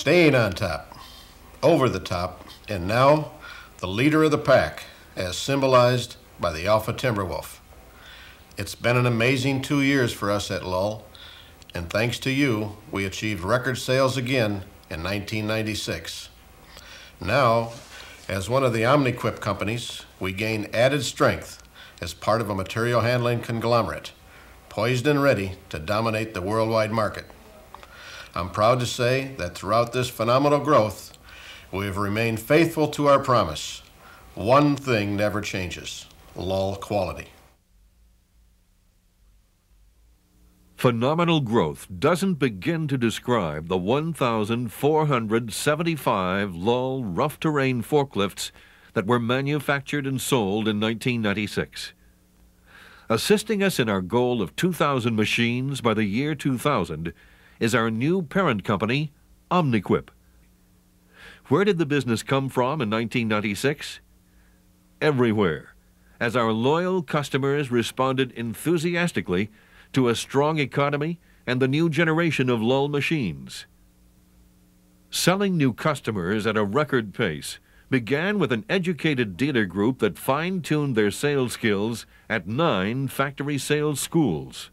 Staying on top, over the top, and now the leader of the pack, as symbolized by the Alpha Timberwolf. It's been an amazing two years for us at Lull, and thanks to you, we achieved record sales again in 1996. Now, as one of the OmniQuip companies, we gain added strength as part of a material handling conglomerate, poised and ready to dominate the worldwide market. I'm proud to say that throughout this phenomenal growth, we have remained faithful to our promise. One thing never changes Lull quality. Phenomenal growth doesn't begin to describe the 1,475 Lull rough terrain forklifts that were manufactured and sold in 1996. Assisting us in our goal of 2,000 machines by the year 2000 is our new parent company, OmniQuip. Where did the business come from in 1996? Everywhere, as our loyal customers responded enthusiastically to a strong economy and the new generation of Lull machines. Selling new customers at a record pace began with an educated dealer group that fine-tuned their sales skills at nine factory sales schools.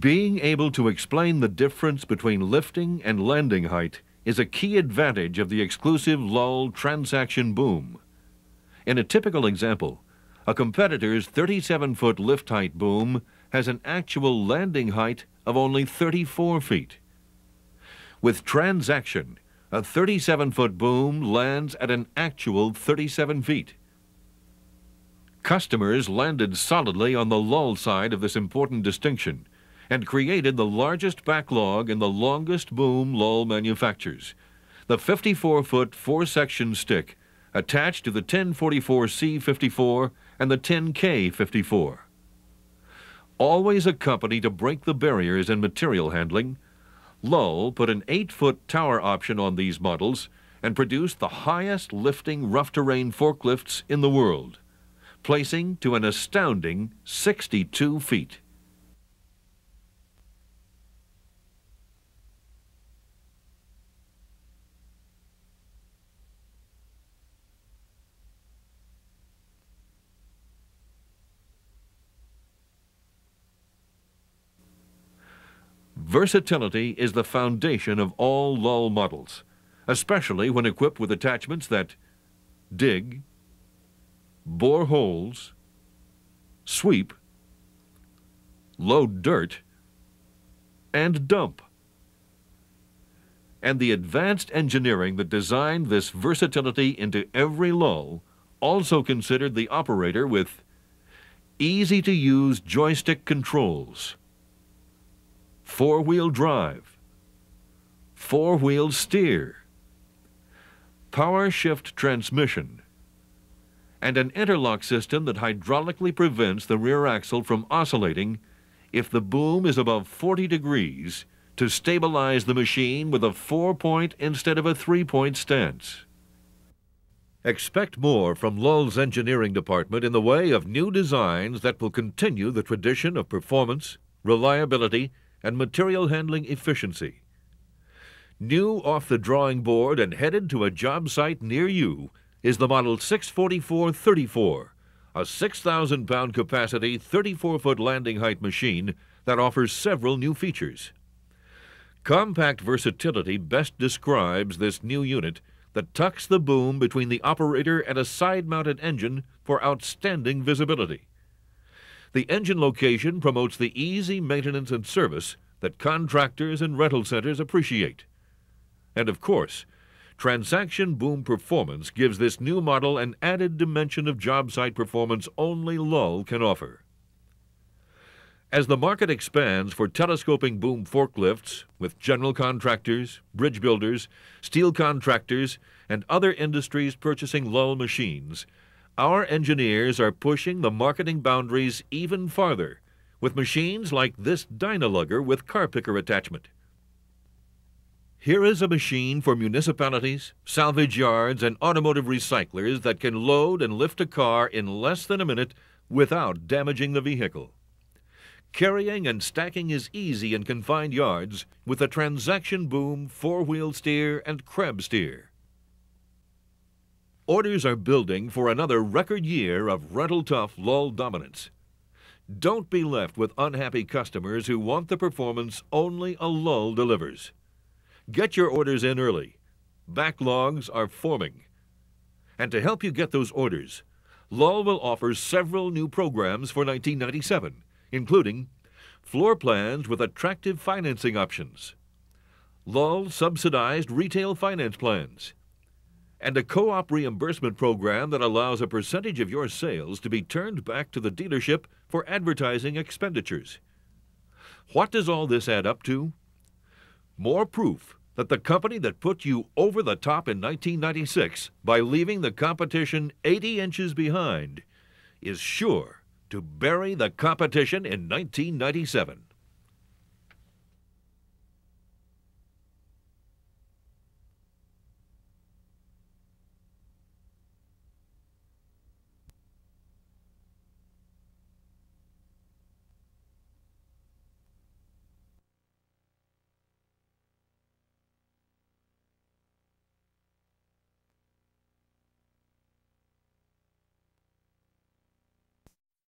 Being able to explain the difference between lifting and landing height is a key advantage of the exclusive Lull transaction boom. In a typical example, a competitor's 37-foot lift height boom has an actual landing height of only 34 feet. With transaction, a 37-foot boom lands at an actual 37 feet. Customers landed solidly on the lull side of this important distinction and created the largest backlog in the longest boom lull manufacturers. The 54-foot four-section stick attached to the 1044C54 and the 10K54 always a company to break the barriers in material handling, Lull put an 8-foot tower option on these models and produced the highest lifting rough terrain forklifts in the world, placing to an astounding 62 feet. Versatility is the foundation of all Lull models, especially when equipped with attachments that dig, bore holes, sweep, load dirt, and dump. And the advanced engineering that designed this versatility into every lull also considered the operator with easy-to-use joystick controls four-wheel drive, four-wheel steer, power shift transmission, and an interlock system that hydraulically prevents the rear axle from oscillating if the boom is above 40 degrees to stabilize the machine with a four-point instead of a three-point stance. Expect more from Lull's engineering department in the way of new designs that will continue the tradition of performance, reliability, and material handling efficiency. New off the drawing board and headed to a job site near you is the Model 644-34, a 6,000 pound capacity, 34 foot landing height machine that offers several new features. Compact versatility best describes this new unit that tucks the boom between the operator and a side mounted engine for outstanding visibility. The engine location promotes the easy maintenance and service that contractors and rental centers appreciate. And of course, Transaction Boom Performance gives this new model an added dimension of job site performance only Lull can offer. As the market expands for telescoping boom forklifts with general contractors, bridge builders, steel contractors, and other industries purchasing Lull machines, our engineers are pushing the marketing boundaries even farther with machines like this Dynalugger with car picker attachment. Here is a machine for municipalities, salvage yards, and automotive recyclers that can load and lift a car in less than a minute without damaging the vehicle. Carrying and stacking is easy in confined yards with a transaction boom four-wheel steer and crab steer. Orders are building for another record year of rental tough lull dominance. Don't be left with unhappy customers who want the performance only a lull delivers. Get your orders in early. Backlogs are forming. And to help you get those orders, Lull will offer several new programs for 1997 including floor plans with attractive financing options, Lull subsidized retail finance plans, and a co op reimbursement program that allows a percentage of your sales to be turned back to the dealership for advertising expenditures. What does all this add up to? More proof that the company that put you over the top in 1996 by leaving the competition 80 inches behind is sure to bury the competition in 1997.